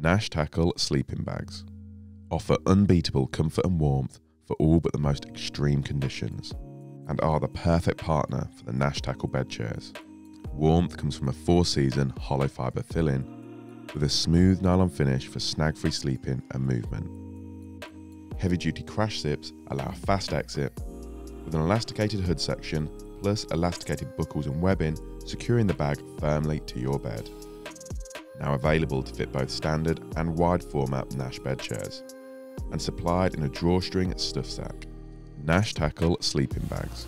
Nash Tackle Sleeping Bags offer unbeatable comfort and warmth for all but the most extreme conditions and are the perfect partner for the Nash Tackle bed chairs. Warmth comes from a four season hollow fibre filling with a smooth nylon finish for snag free sleeping and movement. Heavy duty crash zips allow a fast exit with an elasticated hood section plus elasticated buckles and webbing securing the bag firmly to your bed. Now available to fit both standard and wide format Nash bed chairs and supplied in a drawstring stuff sack. Nash Tackle sleeping bags.